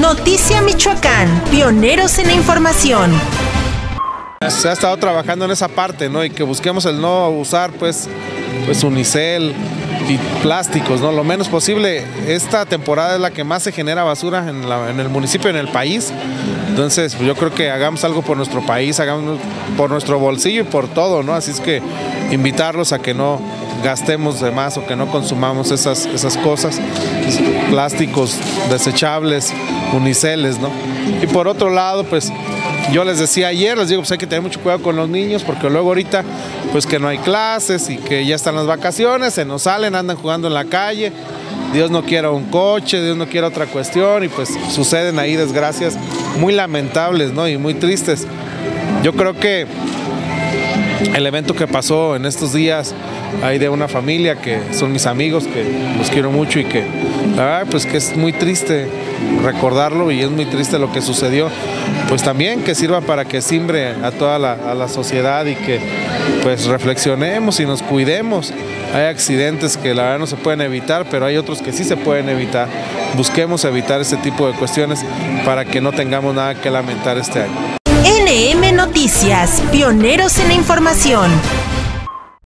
Noticia Michoacán, pioneros en la información. Se ha estado trabajando en esa parte, ¿no? Y que busquemos el no usar, pues, pues unicel y plásticos, ¿no? Lo menos posible. Esta temporada es la que más se genera basura en, el municipio, en el país. Entonces, pues, yo creo que hagamos algo por nuestro país, hagamos por nuestro bolsillo y por todo, ¿no? Así es que invitarlos a que no gastemos de más o que no consumamos esas, esas cosas, plásticos desechables, uniceles, ¿no? Y por otro lado, pues yo les decía ayer, les digo, pues hay que tener mucho cuidado con los niños porque luego ahorita, pues que no hay clases y que ya están las vacaciones, se nos salen, andan jugando en la calle, Dios no quiera un coche, Dios no quiera otra cuestión y pues suceden ahí desgracias muy lamentables, ¿no? Y muy tristes. Yo creo que el evento que pasó en estos días hay de una familia que son mis amigos, que los quiero mucho y que pues que es muy triste recordarlo y es muy triste lo que sucedió. Pues también que sirva para que simbre a toda la sociedad y que pues reflexionemos y nos cuidemos. Hay accidentes que la verdad no se pueden evitar, pero hay otros que sí se pueden evitar. Busquemos evitar este tipo de cuestiones para que no tengamos nada que lamentar este año. NM Noticias, pioneros en la información.